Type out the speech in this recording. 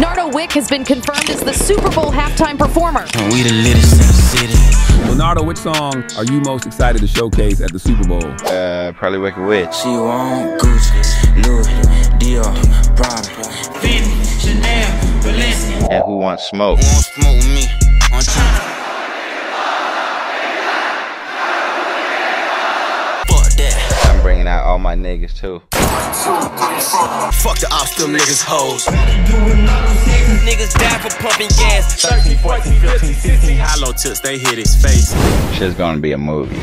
Nardo Wick has been confirmed as the Super Bowl halftime performer. We the latest in the city. Leonardo, which song are you most excited to showcase at the Super Bowl? Uh, probably Wicked Witch. She want Gucci, Louis, Dior, Prada. Fendi, Chanel, Balenciaga. And Who Wants Smoke? Want smoke with me? On time. Fuck that. I'm bringing out all my niggas too. Fuck the ops, them niggas hoes. Niggas die for pumping gas. 13, 14, 15, 16, hollow tips, they hit his face. Shit's gonna be a movie.